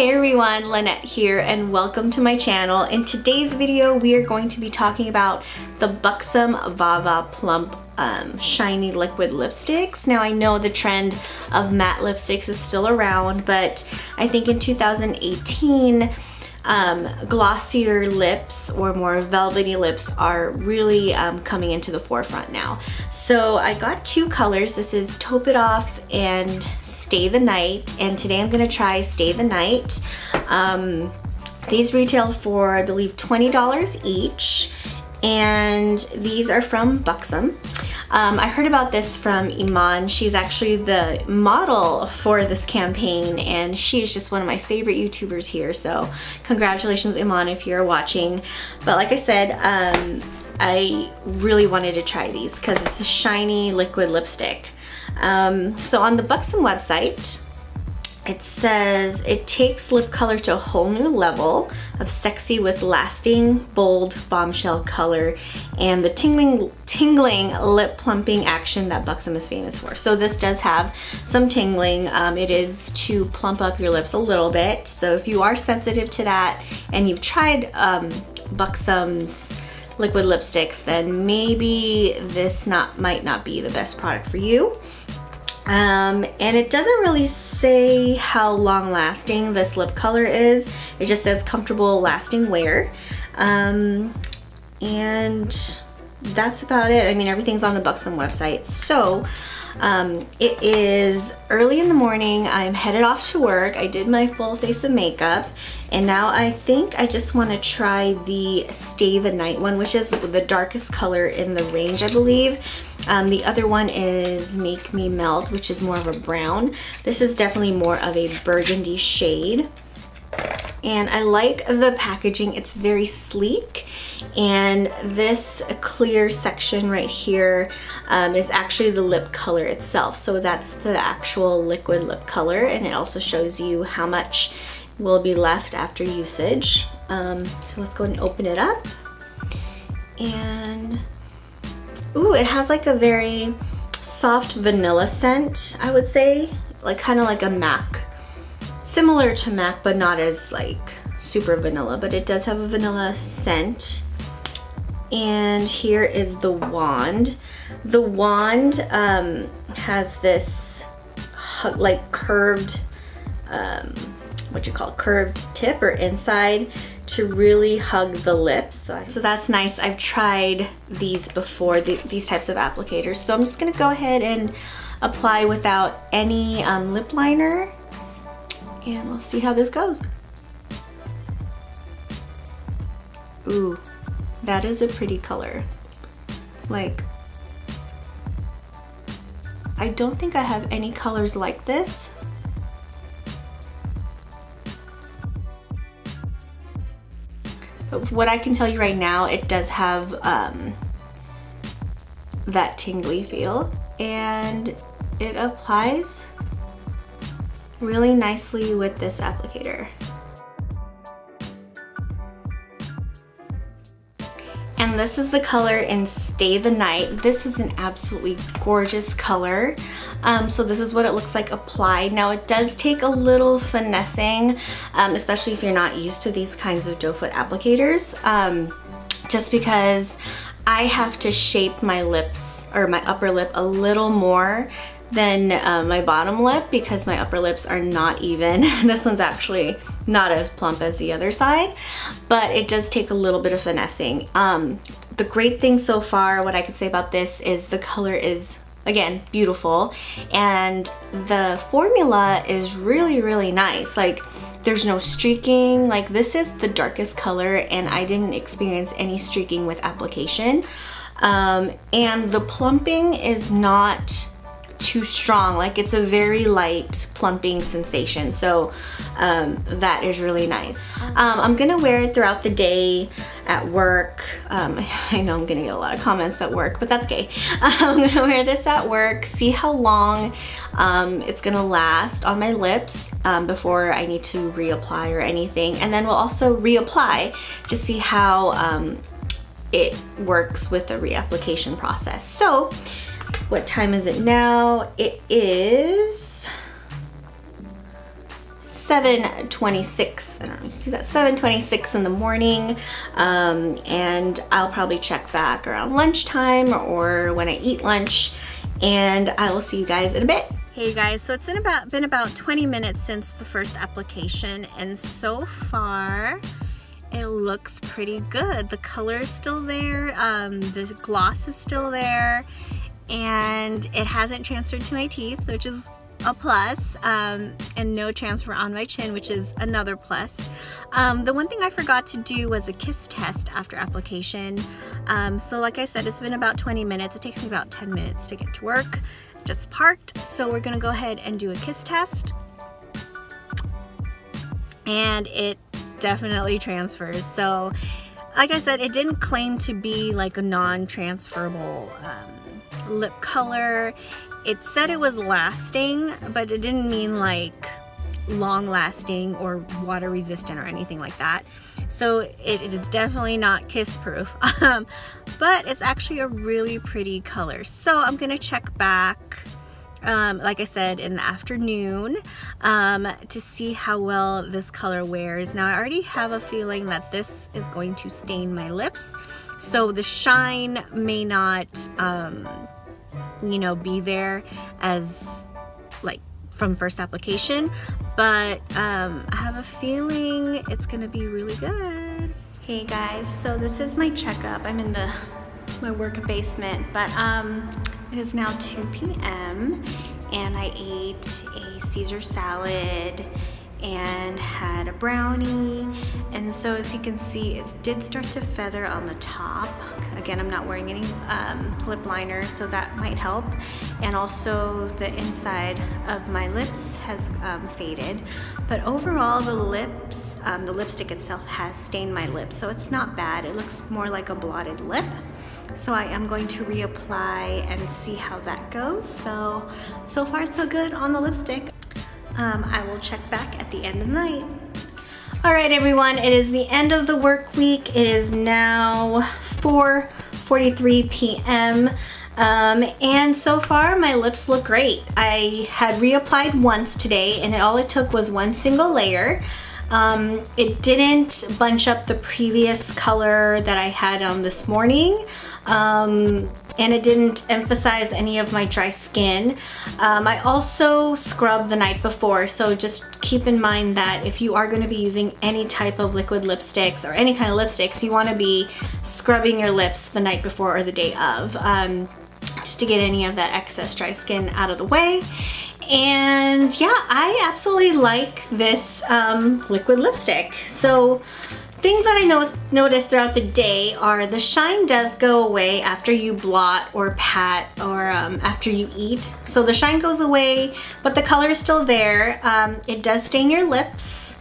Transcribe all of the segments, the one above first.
Hey everyone, Lannet here and welcome to my channel. In today's video we are going to be talking about the Buxom Vava Plump um, Shiny Liquid Lipsticks. Now I know the trend of matte lipsticks is still around but I think in 2018 um, glossier lips or more velvety lips are really um, coming into the forefront now. So I got two colors. This is Taupe It Off and Stay the Night. And today I'm gonna try Stay the Night. Um, these retail for, I believe, $20 each. And these are from Buxom. Um, I heard about this from Iman. She's actually the model for this campaign and she is just one of my favorite YouTubers here. So congratulations Iman if you're watching. But like I said, um, I really wanted to try these because it's a shiny liquid lipstick. Um, so on the Buxom website, it says it takes lip color to a whole new level of sexy with lasting, bold, bombshell color and the tingling, tingling lip plumping action that Buxom is famous for. So this does have some tingling. Um, it is to plump up your lips a little bit. So if you are sensitive to that and you've tried um, Buxom's liquid lipsticks, then maybe this not might not be the best product for you. Um, and it doesn't really say how long lasting this lip color is. It just says comfortable lasting wear. Um, and that's about it. I mean, everything's on the Buxom website. So um, it is early in the morning. I'm headed off to work. I did my full face of makeup and now I think I just want to try the Stay the Night one, which is the darkest color in the range, I believe. Um, the other one is Make Me Melt, which is more of a brown. This is definitely more of a burgundy shade. And I like the packaging. It's very sleek. And this clear section right here um, is actually the lip color itself. So that's the actual liquid lip color. And it also shows you how much will be left after usage. Um, so let's go and open it up. And, ooh, it has like a very soft vanilla scent, I would say. Like kind of like a MAC. Similar to MAC, but not as like super vanilla, but it does have a vanilla scent. And here is the wand. The wand um, has this like curved um, what you call curved tip or inside to really hug the lips. So that's nice. I've tried these before, the, these types of applicators. So I'm just gonna go ahead and apply without any um, lip liner and we'll see how this goes. Ooh, that is a pretty color. Like, I don't think I have any colors like this But what I can tell you right now, it does have um, that tingly feel and it applies really nicely with this applicator. And this is the color in Stay the Night. This is an absolutely gorgeous color. Um, so this is what it looks like applied. Now it does take a little finessing, um, especially if you're not used to these kinds of doe foot applicators, um, just because I have to shape my lips or my upper lip a little more than uh, my bottom lip because my upper lips are not even. this one's actually not as plump as the other side, but it does take a little bit of finessing. Um, the great thing so far, what I could say about this is the color is again beautiful and the formula is really really nice like there's no streaking like this is the darkest color and I didn't experience any streaking with application um, and the plumping is not too strong. Like it's a very light plumping sensation. So um, that is really nice. Um, I'm gonna wear it throughout the day at work. Um, I know I'm gonna get a lot of comments at work but that's okay. I'm gonna wear this at work see how long um, it's gonna last on my lips um, before I need to reapply or anything. And then we'll also reapply to see how um, it works with the reapplication process. So what time is it now? It is 7.26, I don't know, see that, 7.26 in the morning. Um, and I'll probably check back around lunchtime or when I eat lunch. And I will see you guys in a bit. Hey guys, so it's been about, been about 20 minutes since the first application and so far it looks pretty good. The color is still there, um, the gloss is still there, and it hasn't transferred to my teeth, which is a plus, um, and no transfer on my chin, which is another plus. Um, the one thing I forgot to do was a kiss test after application. Um, so like I said, it's been about 20 minutes. It takes me about 10 minutes to get to work. Just parked, so we're gonna go ahead and do a kiss test. And it definitely transfers. So like I said, it didn't claim to be like a non-transferable um, lip color. It said it was lasting, but it didn't mean like long lasting or water resistant or anything like that. So it, it is definitely not kiss proof, um, but it's actually a really pretty color. So I'm gonna check back um, like I said, in the afternoon um, to see how well this color wears. Now I already have a feeling that this is going to stain my lips. So the shine may not, um, you know, be there as like from first application, but um, I have a feeling it's gonna be really good. Hey guys, so this is my checkup. I'm in the my work basement, but um, it is now 2 p.m. and I ate a Caesar salad and had a brownie. And so as you can see it did start to feather on the top. Again I'm not wearing any um, lip liner so that might help. And also the inside of my lips has um, faded. But overall the lips um, the lipstick itself has stained my lips so it's not bad. It looks more like a blotted lip. So I am going to reapply and see how that goes. So, so far so good on the lipstick. Um, I will check back at the end of the night. All right, everyone, it is the end of the work week. It is now 4.43 p.m. Um, and so far my lips look great. I had reapplied once today and it, all it took was one single layer. Um, it didn't bunch up the previous color that I had on this morning um, and it didn't emphasize any of my dry skin. Um, I also scrubbed the night before, so just keep in mind that if you are going to be using any type of liquid lipsticks or any kind of lipsticks, you want to be scrubbing your lips the night before or the day of. Um, just to get any of that excess dry skin out of the way. And yeah, I absolutely like this um, liquid lipstick. So Things that I noticed, noticed throughout the day are the shine does go away after you blot or pat or um, after you eat. So the shine goes away, but the color is still there. Um, it does stain your lips.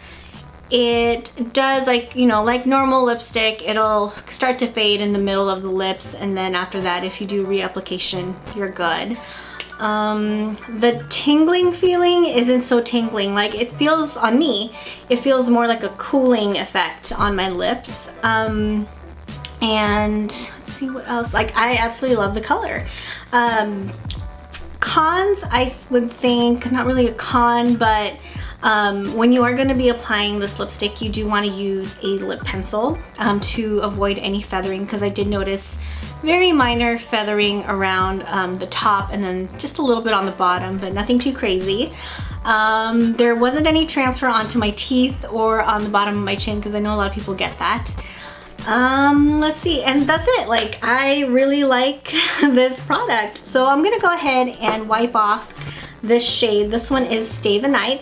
It does like, you know, like normal lipstick, it'll start to fade in the middle of the lips and then after that, if you do reapplication, you're good. Um, the tingling feeling isn't so tingling. Like it feels on me, it feels more like a cooling effect on my lips. Um, and let's see what else. Like I absolutely love the color. Um, cons, I would think, not really a con, but um, when you are going to be applying this lipstick, you do want to use a lip pencil um, to avoid any feathering because I did notice very minor feathering around um, the top and then just a little bit on the bottom, but nothing too crazy. Um, there wasn't any transfer onto my teeth or on the bottom of my chin because I know a lot of people get that. Um, let's see, and that's it. Like, I really like this product. So I'm gonna go ahead and wipe off this shade. This one is Stay the Night.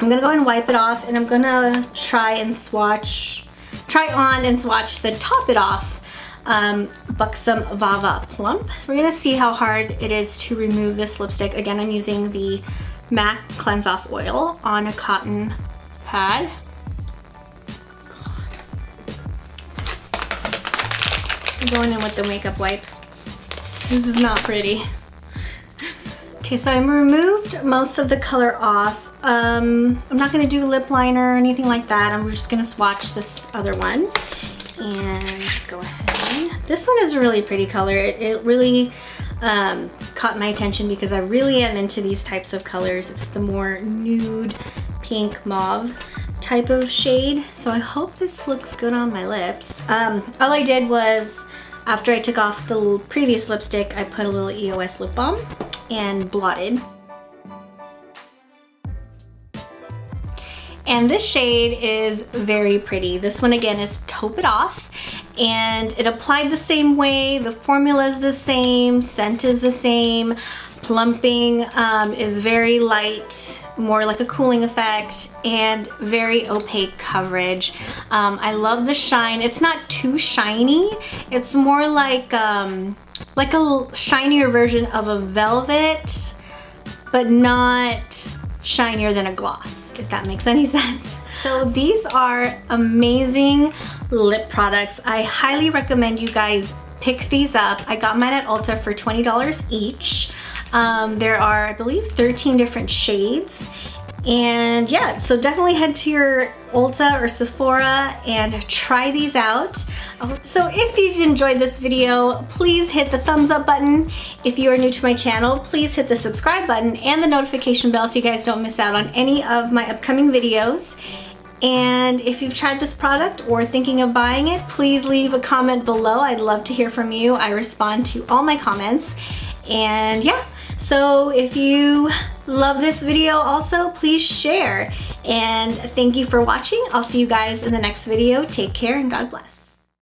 I'm gonna go ahead and wipe it off and I'm gonna try and swatch, try on and swatch the Taupe It Off um, Buxom Vava Plump. We're gonna see how hard it is to remove this lipstick. Again, I'm using the MAC Cleanse Off Oil on a cotton pad. I'm going in with the makeup wipe. This is not pretty. Okay, so I removed most of the color off. Um, I'm not gonna do lip liner or anything like that. I'm just gonna swatch this other one. And let's go ahead this one is a really pretty color. It, it really um, caught my attention because I really am into these types of colors. It's the more nude, pink mauve type of shade. So I hope this looks good on my lips. Um, all I did was, after I took off the previous lipstick, I put a little EOS lip balm and blotted. And this shade is very pretty. This one again is Taupe It Off and it applied the same way. The formula is the same, scent is the same. Plumping um, is very light, more like a cooling effect, and very opaque coverage. Um, I love the shine. It's not too shiny. It's more like, um, like a shinier version of a velvet, but not shinier than a gloss, if that makes any sense. So these are amazing lip products. I highly recommend you guys pick these up. I got mine at Ulta for $20 each. Um, there are, I believe, 13 different shades. And yeah, so definitely head to your Ulta or Sephora and try these out. So if you've enjoyed this video, please hit the thumbs up button. If you are new to my channel, please hit the subscribe button and the notification bell so you guys don't miss out on any of my upcoming videos. And if you've tried this product or thinking of buying it, please leave a comment below. I'd love to hear from you. I respond to all my comments. And yeah, so if you love this video also, please share. And thank you for watching. I'll see you guys in the next video. Take care and God bless.